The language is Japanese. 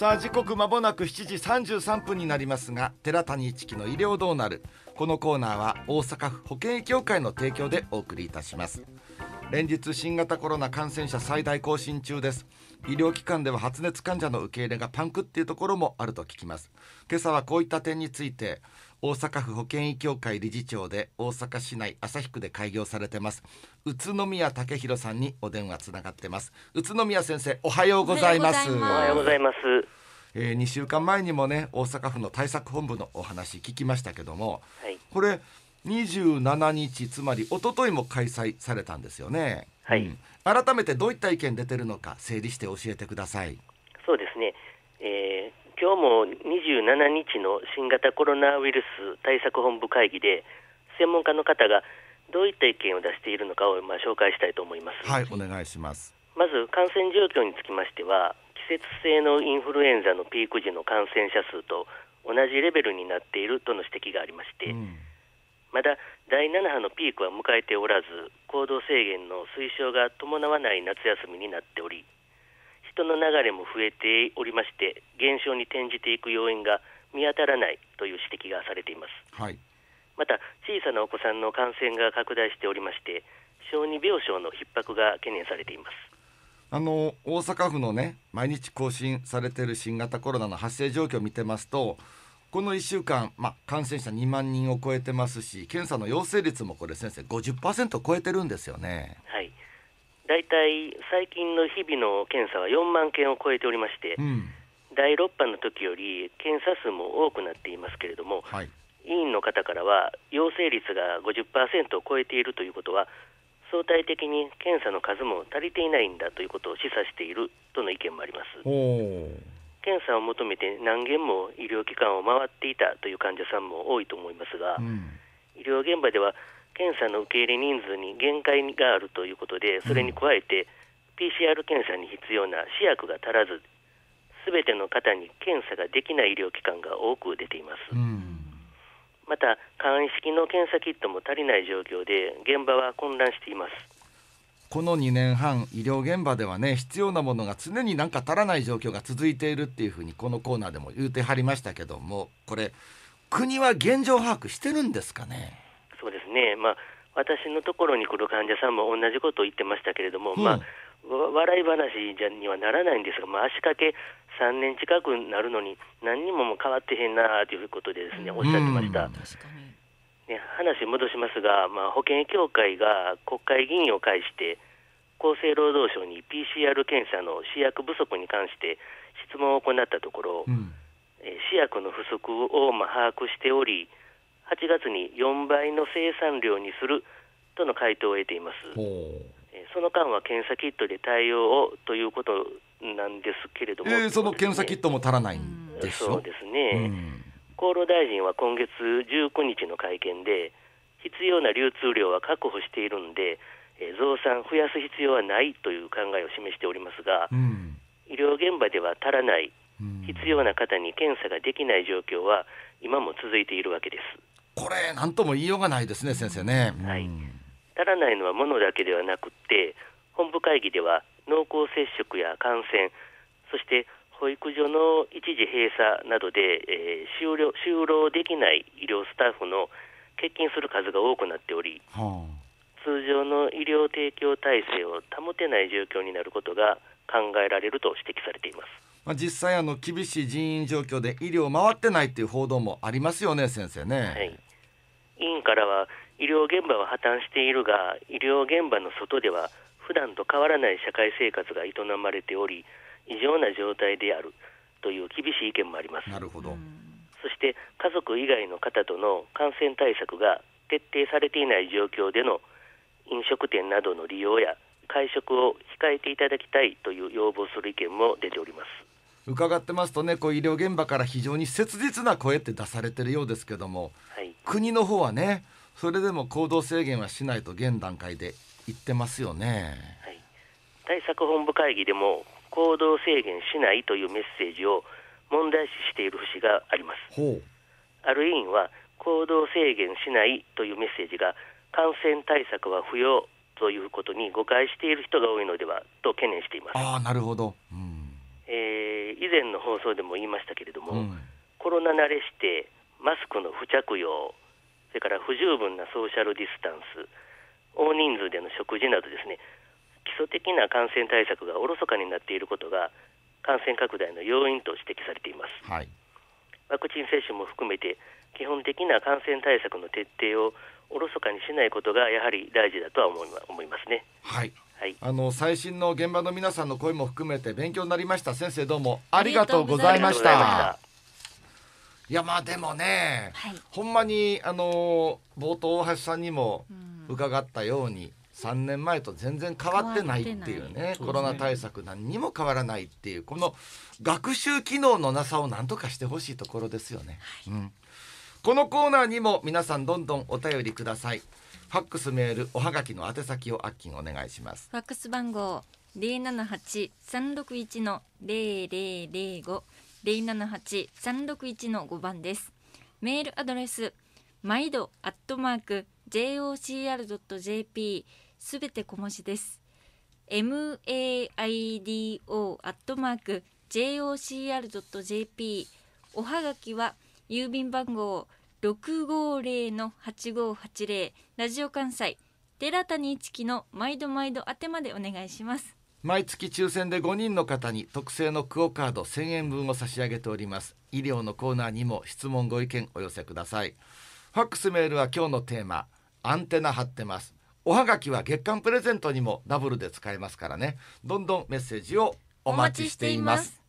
さあ時刻まもなく7時33分になりますが寺谷一樹の医療どうなる。このコーナーは大阪府保健医協会の提供でお送りいたします。連日新型コロナ感染者最大更新中です。医療機関では発熱患者の受け入れがパンクっていうところもあると聞きます。今朝はこういった点について大阪府保健医協会理事長で大阪市内旭区で開業されてます。宇都宮武弘さんにお電話つながってます。宇都宮先生おはようございます。おはようございます。えー、2週間前にもね大阪府の対策本部のお話聞きましたけども、はい、これ27日つまり一昨日も開催されたんですよね、はい、うん、改めてどういった意見出てるのか整理して教えてください。そうですね、えー、今日も27日の新型コロナウイルス対策本部会議で専門家の方がどういった意見を出しているのかをまあ紹介したいと思います。はいお願いします。まず感染状況につきましては季節性のインフルエンザのピーク時の感染者数と同じレベルになっているとの指摘がありまして、うん。まだ第7波のピークは迎えておらず行動制限の推奨が伴わない夏休みになっており人の流れも増えておりまして減少に転じていく要因が見当たらないという指摘がされています。はい。また小さなお子さんの感染が拡大しておりまして小児病床の逼迫が懸念されています。あの大阪府のね毎日更新されている新型コロナの発生状況を見てますとこの1週間、まあ、感染者2万人を超えてますし検査の陽性率もこれ先生50%超えてるんですよね。はい大体最近の日々の検査は4万件を超えておりまして、うん。第6波の時より検査数も多くなっていますけれども、はい。委員の方からは陽性率が50%を超えているということは相対的に検査の数も足りていないんだということを示唆しているとの意見もあります。検査を求めて何件も医療機関を回っていたという患者さんも多いと思いますが、うん。医療現場では検査の受け入れ人数に限界があるということでそれに加えて PCR 検査に必要な試薬が足らずすべての方に検査ができない医療機関が多く出ています。うん。また簡易式の検査キットも足りない状況で現場は混乱しています。この2年半医療現場ではね必要なものが常になんか足らない状況が続いているっていうふうにこのコーナーでも言うてはりましたけどもこれ国は現状把握してるんですかね？まあ私のところに来る患者さんも同じことを言ってましたけれども、うん。まあわ笑い話じゃにはならないんですが、まあ、足掛け3年近くなるのに何にももう変わってへんなということでですねおっしゃってました、ね、話戻しますが、まあ、保健協会が国会議員を介して厚生労働省に PCR 検査の試薬不足に関して質問を行ったところ、うん。えー試薬の不足をまあ把握しており8月に4倍の生産量にするとの回答を得ています、その間は検査キットで対応をということなんですけれども、うえーその検査キットトも足らないんでしょそうですね、うん。厚労大臣は今月19日の会見で必要な流通量は確保しているんで、えー増産増やす必要はないという考えを示しておりますが、うん。医療現場では足らないうん。必要な方に検査ができない状況は今も続いているわけですこれなんとも言いようがないですね先生ね。はい。うん。足らないのは物だけではなくって本部会議では濃厚接触や感染そして保育所の一時閉鎖などで、えー就労就労できない医療スタッフの欠勤する数が多くなっておりは通常の医療提供体制を保てない状況になることが考えられると指摘されています。あまあ、実際あの厳しい人員状況で医療回ってないっていう報道もありますよね先生ね。はい、からは医療現場は破綻しているが医療現場の外では普段と変わらない社会生活が営まれており異常な状態であるという厳しい意見もあります。なるほど。そして家族以外の方との感染対策が徹底されていない状況での飲食店などの利用や会食を控えていただきたいという要望する意見も出ております。伺ってますとねこう医療現場から非常に切実な声って出されてるようですけどもはい国の方はねそれでも行動制限はしないと現段階で言ってますよね。はい、対策本部会議でも行動制限しないというメッセージを問題視している節があります。ほう。ある委員は行動制限しないというメッセージが感染対策は不要ということに誤解している人が多いのではと懸念しています、ああなるほど。うん。えー以前の放送でも言いましたけれども、うん。コロナ慣れしてマスクの付着用それから不十分なソーシャルディスタンス大人数での食事などですね基礎的な感染対策がおろそかになっていることが感染拡大の要因と指摘されています。はい。ワクチン接種も含めて基本的な感染対策の徹底をおろそかにしないことがやはり大事だとは思いま思いますね。はい。はい。あの最新の現場の皆さんの声も含めて勉強になりました。先生どうもありがとうございましたいやまあでもねはい。ほんまにあの冒頭大橋さんにもうん。伺ったように3年前と全然変わってないっていうねないコロナ対策何にも変わらないっていうこの学習機能のなさを何とかしてほしいところですよね、うん、このコーナーにも皆さんどんどんお便りください。ファックスメールおはがきの宛先をアッキンお願いします。ファックス番号零七八三六一の零零零五零七八三六一の五番です。メールアドレス毎度アットマーク jocr.jp すべて小文字です。m a i d o アットマーク jocr.jp おはがきは郵便番号六五零の八五八零ラジオ関西寺谷一樹の毎度毎度宛てまでお願いします。毎月抽選で5人の方に特製のクオカード1000円分を差し上げております。医療のコーナーにも質問ご意見お寄せください。ファックスメールは今日のテーマアンテナ張ってます。おはがきは月間プレゼントにもダブルで使えますからね。どんどんメッセージをお待ちしています。